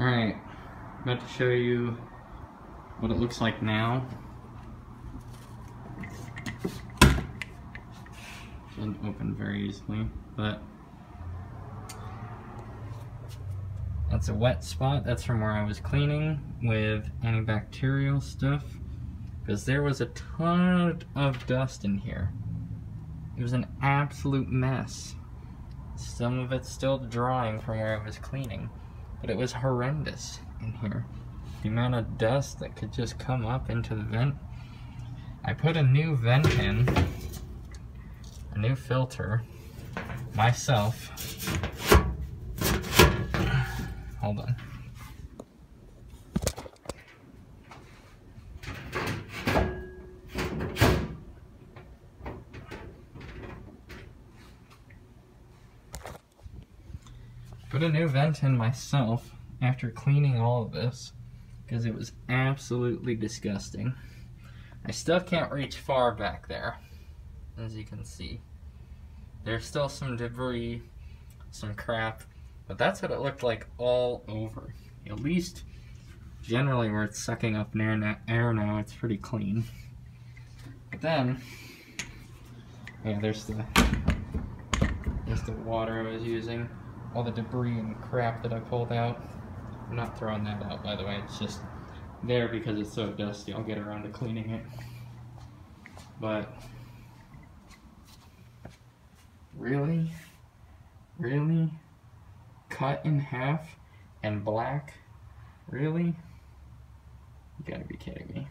Alright, about to show you what it looks like now. Doesn't open very easily, but that's a wet spot. That's from where I was cleaning with antibacterial stuff because there was a ton of dust in here. It was an absolute mess. Some of it's still drying from where I was cleaning, but it was horrendous in here. The amount of dust that could just come up into the vent. I put a new vent in, a new filter, myself. Hold on. Put a new vent in myself after cleaning all of this because it was absolutely disgusting. I still can't reach far back there, as you can see. There's still some debris, some crap, but that's what it looked like all over. At least, generally where it's sucking up air now, it's pretty clean. But then, yeah, there's the, there's the water I was using all the debris and crap that I pulled out. I'm not throwing that out, by the way. It's just there because it's so dusty. I'll get around to cleaning it. But, really? Really? Cut in half and black? Really? You gotta be kidding me.